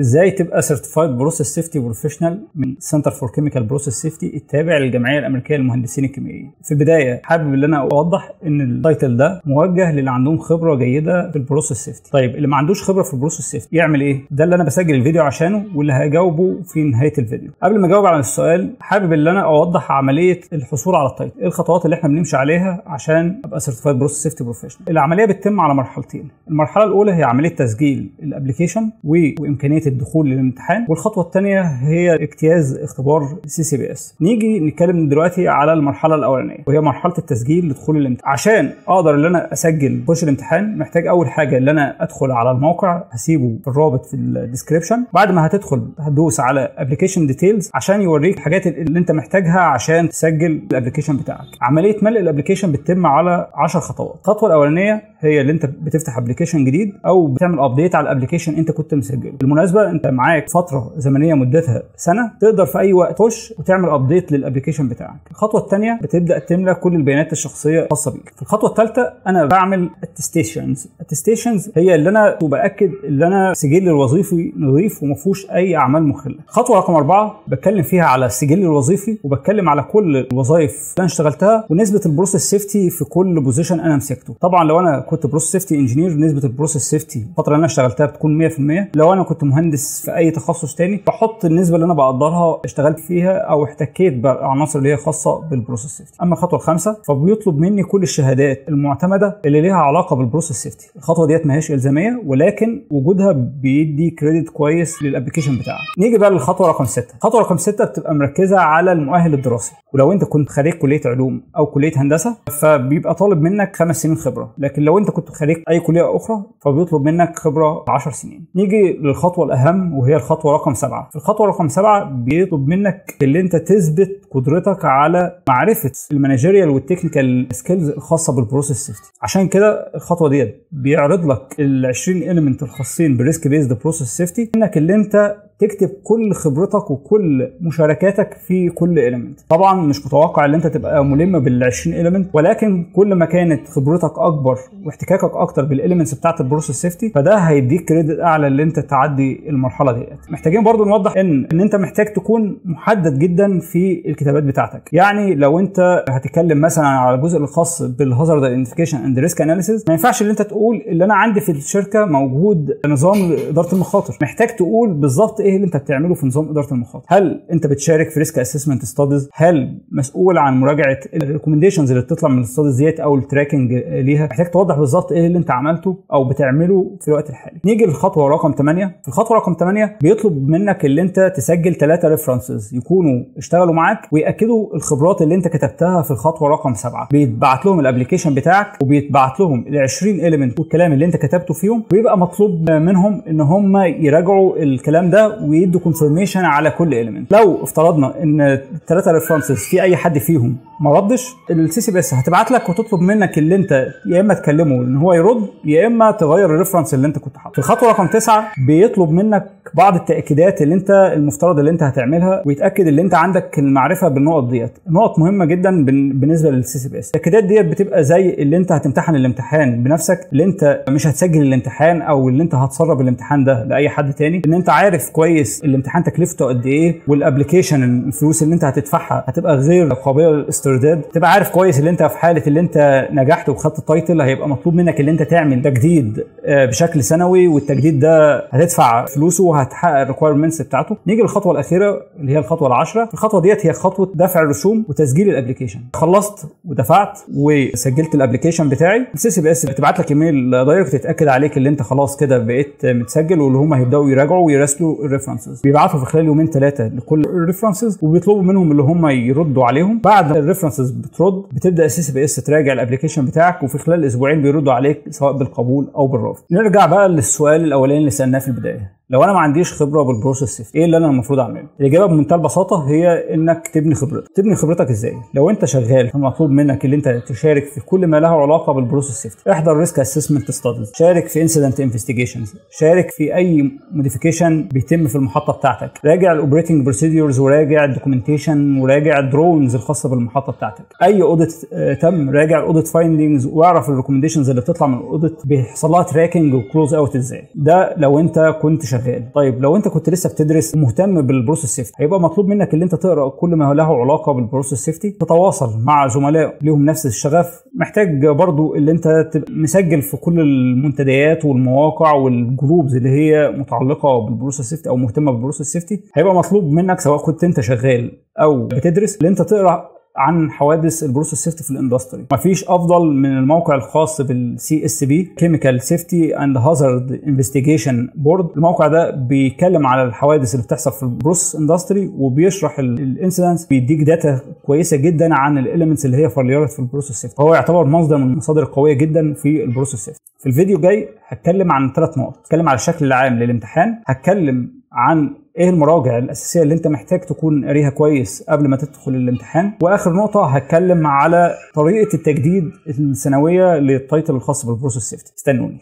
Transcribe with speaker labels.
Speaker 1: إزاي تبقى Certified Process Safety Professional من Center for Chemical Process Safety التابع للجمعية الأمريكية للمهندسين الكيميائيين. في البداية حابب إن أنا أوضح إن ال title ده موجه للي عندهم خبرة جيدة في ال process safety طيب اللي ما عندوش خبرة في ال process safety يعمل إيه؟ ده اللي أنا بسجل الفيديو عشانه واللي هجاوبه في نهاية الفيديو. قبل ما أجاوب على السؤال حابب إن أنا أوضح عملية الحصول على ال title إيه الخطوات اللي إحنا بنمشي عليها عشان أبقى Certified Process Safety Professional العملية بتتم على مرحلتين. المرحلة الأولى هي عملية تسجيل ال application وإمكانية الدخول للامتحان والخطوة الثانية هي اجتياز اختبار CCPS نيجي نتكلم دلوقتي على المرحلة الأولانية وهي مرحلة التسجيل لدخول الامتحان. عشان أقدر إن أنا أسجل خش الامتحان محتاج أول حاجة إن أنا أدخل على الموقع هسيبه في الرابط في ال description بعد ما هتدخل هتدوس على application details عشان يوريك الحاجات اللي أنت محتاجها عشان تسجل ال application بتاعك. عملية ملء ال application بتتم على 10 خطوات. الخطوة الأولانية هي اللي أنت بتفتح application جديد أو بتعمل update على ال application أنت كنت مسجله. بالمناسبة أنت معاك فترة زمنية مدتها سنة تقدر في أي وقت تخش وتعمل update لل application بتاعك. الخطوة الثانية بتبدأ تملى كل البيانات الشخصية الخاصة بيك. في الخطوة الثالثه أنا بعمل attestations attestations هي اللي أنا باكد ان أنا سجلي الوظيفي نظيف وما فيهوش أي أعمال مخلة. خطوة رقم أربعة بتكلم فيها على السجل الوظيفي وبتكلم على كل الوظائف اللي أنا اشتغلتها ونسبة ال process safety في كل position أنا مسكته. طبعا لو أنا كنت process safety engineer نسبة ال process safety الفترة اللي أنا اشتغلتها بتكون 100% لو أنا كنت مهندس في أي تخصص تاني بحط النسبة اللي أنا بقدرها اشتغلت فيها أو احتكيت بالعناصر اللي هي خاصة بال process safety أما الخطوة الخامسة فبيطلب مني كل الشهادات المعتمدة اللي ليها علاقة بال process safety الخطوة ديت ما هيش إلزامية ولكن وجودها بيدي credit كويس لل application بتاعك نيجي بقى للخطوة رقم 6 الخطوة رقم 6 بتبقى مركزة على المؤهل الدراسي. ولو أنت كنت خريج كلية علوم أو كلية هندسة فبيبقى طالب منك خمس سنين خبرة. لكن لو أنت كنت خريج أي كلية أخرى فبيطلب منك خبرة 10 سنين. نيجي للخطوة الاهم وهي الخطوة رقم 7 في الخطوة رقم 7 بيطلب منك اللي أنت تثبت قدرتك على معرفة ال managerial وال technical skills الخاصة بال process safety عشان كده الخطوة ديت بيعرض لك ال 20 element الخاصين بال risk based process safety انك اللي أنت تكتب كل خبرتك وكل مشاركاتك في كل element طبعا مش متوقع إن أنت تبقى ملم بال 20 element ولكن كل ما كانت خبرتك أكبر واحتكاكك أكتر بال elements بتاعت ال process safety فده هيديك credit أعلى إن أنت تعدي المرحلة ديت. محتاجين برضو نوضح إن إن أنت محتاج تكون محدد جدا في الكتابات بتاعتك. يعني لو أنت هتتكلم مثلا على الجزء الخاص بال hazard identification and risk analysis ما ينفعش إن أنت تقول اللي أنا عندي في الشركة موجود نظام إدارة المخاطر. محتاج تقول بالظبط إيه اللي انت بتعمله في نظام إدارة المخاطر؟ هل انت بتشارك في risk assessment studies هل مسؤول عن مراجعة ال recommendations اللي بتطلع من ال studies ديت أو ال tracking ليها؟ محتاج توضح بالظبط إيه اللي انت عملته أو بتعمله في الوقت الحالي. نيجي للخطوة رقم 8 في الخطوة رقم 8 بيطلب منك اللي انت تسجل ثلاثة references يكونوا اشتغلوا معاك ويأكدوا الخبرات اللي انت كتبتها في الخطوة رقم 7 بيتبعت لهم ال application بتاعك وبيتبعت لهم ال 20 element والكلام اللي انت كتبته فيهم ويبقى مطلوب منهم إن هم يراجعوا الكلام ده ويدوا confirmation على كل element لو افترضنا إن الثلاثه references في أي حد فيهم ما ردش ال CCPS هتبعت لك وتطلب منك اللي أنت يا إما تكلمه إن هو يرد يا إما تغير ال reference اللي أنت كنت حاطه. في الخطوه رقم تسعة بيطلب منك بعض التأكيدات اللي أنت المفترض اللي أنت هتعملها ويتأكد اللي أنت عندك المعرفة بالنقط ديت. نقط مهمة جدا بالنسبة لل CCPS التأكيدات ديت بتبقى زي اللي أنت هتمتحن الامتحان بنفسك اللي أنت مش هتسجل الامتحان أو اللي أنت هتسرب الامتحان ده لأي حد تاني. إن أنت عارف كويس الامتحان تكلفته قد إيه وال application الفلوس اللي انت هتدفعها هتبقى غير قابلة للاسترداد. تبقى عارف كويس اللي انت في حالة اللي انت نجحت وخدت ال title هيبقى مطلوب منك اللي انت تعمل تجديد بشكل سنوي والتجديد ده هتدفع فلوسه وهتحقق ال requirements بتاعته. نيجي للخطوة الأخيرة اللي هي الخطوة العاشرة. الخطوة ديت هي خطوة دفع الرسوم وتسجيل ال application خلصت ودفعت وسجلت ال application بتاعي. ال CCPS بتبعت لك email direct تتاكد عليك اللي أنت خلاص كده بقيت متسجل واللي هم هيبدأوا يراجعوا ويراسلوا ال references بيبعتوا في خلال يومين ثلاثة لكل ال references وبيطلبوا منهم اللي هم يردوا عليهم. بعد ال references بترد بتبدأ ال CCPS تراجع ال application بتاعك وفي خلال أسبوعين بيردوا عليك سواء بالقبول أو بالرفض. نرجع بقى للسؤال الأولاني اللي سألناه في البداية. لو أنا ما عنديش خبرة بال process safety إيه اللي أنا المفروض أعمله؟ الإجابة بمنتهى البساطة هي إنك تبني خبرتك تبني خبرتك إزاي؟ لو أنت شغال مطلوب منك إن أنت تشارك في كل ما له علاقة بال process safety احضر risk assessment studies شارك في incident investigations شارك في أي modification بيتم في المحطة بتاعتك. راجع ال operating procedures وراجع ال documentation وراجع ال drawings الخاصة بالمحطة بتاعتك. أي audit تم راجع ال audit findings واعرف ال recommendations اللي بتطلع من ال audit بيحصل لها tracking و close out إزاي. ده لو أنت كنت شغال شغال. طيب لو انت كنت لسه بتدرس ومهتم بال process safety هيبقى مطلوب منك ان انت تقرأ كل ما له علاقة بال process safety. تتواصل مع زملاء ليهم نفس الشغف. محتاج برضو اللي انت تبقى مسجل في كل المنتديات والمواقع وال groups اللي هي متعلقة بال process safety أو مهتمة بال process safety. هيبقى مطلوب منك سواء كنت انت شغال أو بتدرس اللي انت تقرأ عن حوادث ال process safety في ال industry. مفيش أفضل من الموقع الخاص بال CSB Chemical Safety and Hazard Investigation Board الموقع ده بيتكلم على الحوادث اللي بتحصل في ال process industry وبيشرح ال incidents بيديك data كويسة جدا عن ال elements اللي هي failed في ال process safety. هو يعتبر مصدر من المصادر القوية جدا في ال process safety. في الفيديو الجاي هتكلم عن ثلاث نقط. هتكلم على الشكل العام للامتحان هتكلم عن إيه المراجع الأساسية اللي انت محتاج تكون قاريها كويس قبل ما تدخل الامتحان؟ وآخر نقطة هتكلم على طريقة التجديد السنوية لل title الخاص بال process safety استنوني.